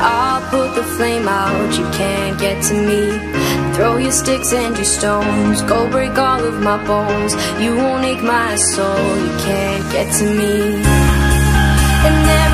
I'll put the flame out, you can't get to me. Throw your sticks and your stones, go break all of my bones. You won't ache my soul, you can't get to me. And every